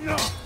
No!